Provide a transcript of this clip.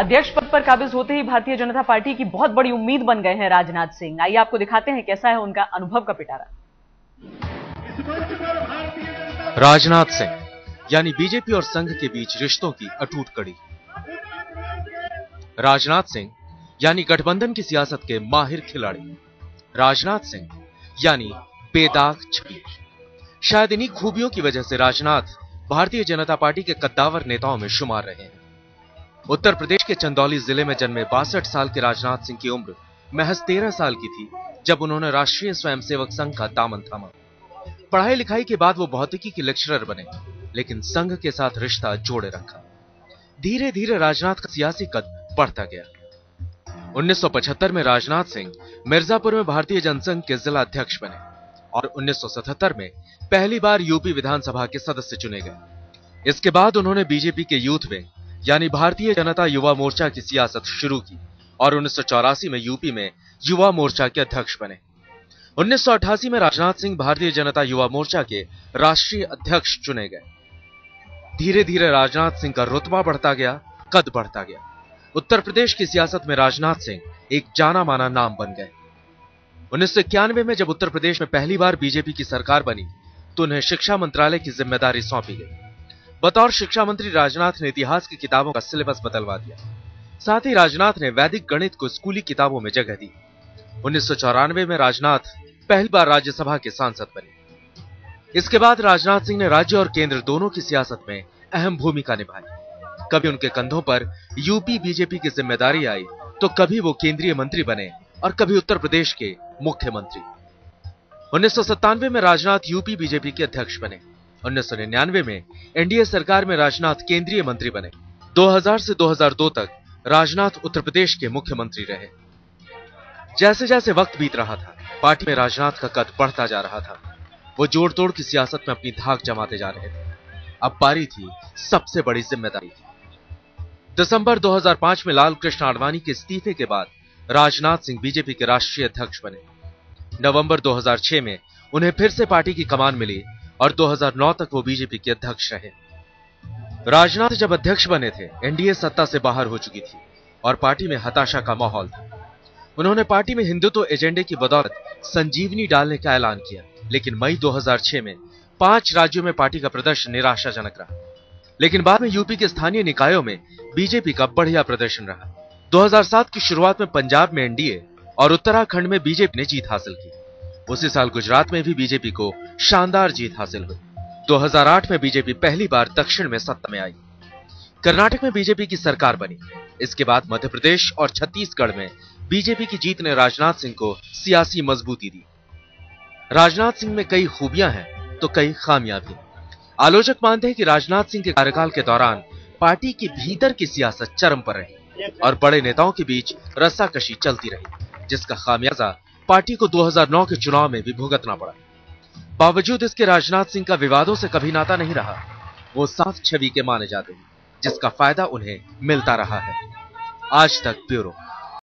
अध्यक्ष पद पर काबिज होते ही भारतीय जनता पार्टी की बहुत बड़ी उम्मीद बन गए हैं राजनाथ सिंह। आइए आपको दिखाते हैं कैसा है उनका अनुभव का पिटारा। राजनाथ सिंह, यानी बीजेपी और संघ के बीच रिश्तों की अटूट कड़ी। राजनाथ सिंह, यानी गठबंधन की सियासत के माहिर खिलाड़ी। राजनाथ सिंह, यानी बेदाग छवि शायद इन्हीं खूबियों की वजह से राजनाथ भारतीय जनता पार्टी के कद्दावर नेताओं में शुमार रहे हैं। उत्तर प्रदेश के चंदौली ज़िले में जन्मे बासठ साल के राजनाथ सिंह की उम्र महज तेरह साल की थी, जब उन्होंने राष्ट्रीय स्वयंसेवक संघ का दामन थामा। पढ़ाई लिखाई के बाद वो भौतिकी के लेक्चरर बने, लेकिन संघ के साथ रिश्ता जोड़े रखा। धीरे धीरे राजनाथ का सियासी कद बढ़ता गया। 1975 में राजनाथ सिंह मिर्जापुर में भारतीय जनसंघ के जिला अध्यक्ष बने और 1977 में पहली बार यूपी विधानसभा के सदस्य चुने गए। इसके बाद उन्होंने बीजेपी के यूथ विंग यानी भारतीय जनता युवा मोर्चा की सियासत शुरू की और उन्नीस सौ चौरासी में यूपी में युवा मोर्चा के अध्यक्ष बने। 1988 में राजनाथ सिंह भारतीय जनता युवा मोर्चा के राष्ट्रीय अध्यक्ष चुने गए। धीरे धीरे राजनाथ सिंह का रुतबा बढ़ता गया, कद बढ़ता गया। उत्तर प्रदेश की सियासत में राजनाथ सिंह एक जाना माना नाम बन गए। उन्नीस सौ इक्यानवे में जब उत्तर प्रदेश में पहली बार बीजेपी की सरकार बनी तो उन्हें शिक्षा मंत्रालय की ज़िम्मेदारी सौंपी गई। बतौर शिक्षा मंत्री राजनाथ ने इतिहास की किताबों का सिलेबस बदलवा दिया। साथ ही राजनाथ ने वैदिक गणित को स्कूली किताबों में जगह दी। उन्नीस सौ चौरानवे में राजनाथ पहली बार राज्यसभा के सांसद बने। इसके बाद राजनाथ सिंह ने राज्य और केंद्र दोनों की सियासत में अहम भूमिका निभाई। कभी उनके कंधों पर यूपी बीजेपी की ज़िम्मेदारी आई तो कभी वो केंद्रीय मंत्री बने और कभी उत्तर प्रदेश के मुख्यमंत्री। उन्नीस सौ सत्तानवे में राजनाथ यूपी बीजेपी के अध्यक्ष बने। उन्नीस में एनडीए सरकार में राजनाथ केंद्रीय मंत्री बने। 2000 से 2002 तक राजनाथ उत्तर प्रदेश के मुख्यमंत्री रहे। जैसे जैसे वक्त बीत रहा था, पार्टी में राजनाथ का कद बढ़ता जा रहा था। वो जोड़ तोड़ की सियासत में अपनी धाक जमाते जा रहे थे। अब पारी थी सबसे बड़ी ज़िम्मेदारी। थी दिसंबर 2005 में लाल कृष्ण आडवाणी के इस्तीफे के बाद राजनाथ सिंह बीजेपी के राष्ट्रीय अध्यक्ष बने। नवंबर 2006 में उन्हें फिर से पार्टी की कमान मिली और 2009 तक वो बीजेपी के अध्यक्ष रहे। राजनाथ जब अध्यक्ष बने थे, एनडीए सत्ता से बाहर हो चुकी थी और पार्टी में हताशा का माहौल था। उन्होंने पार्टी में हिंदुत्व एजेंडे की बदौलत संजीवनी डालने का ऐलान किया, लेकिन मई 2006 में पाँच राज्यों में पार्टी का प्रदर्शन निराशाजनक रहा। लेकिन बाद में यूपी के स्थानीय निकायों में बीजेपी का बढ़िया प्रदर्शन रहा। 2007 की शुरुआत में पंजाब में एनडीए और उत्तराखंड में बीजेपी ने जीत हासिल की। उसी साल गुजरात में भी बीजेपी को शानदार जीत हासिल हुई। 2008 में बीजेपी पहली बार दक्षिण में सत्ता में आई। कर्नाटक में बीजेपी की सरकार बनी। इसके बाद मध्य प्रदेश और छत्तीसगढ़ में बीजेपी की जीत ने राजनाथ सिंह को सियासी मजबूती दी। राजनाथ सिंह में कई खूबियाँ हैं तो कई खामियाँ भी। आलोचक मानते हैं कि राजनाथ सिंह के कार्यकाल के दौरान पार्टी के भीतर की सियासत चरम पर रही और बड़े नेताओं के बीच रस्साकशी चलती रही, जिसका खामियाजा पार्टी को 2009 के चुनाव में भी भुगतना पड़ा। बावजूद इसके राजनाथ सिंह का विवादों से कभी नाता नहीं रहा, वो साफ़ छवि के माने जाते हैं, जिसका फ़ायदा उन्हें मिलता रहा है। आज तक ब्यूरो।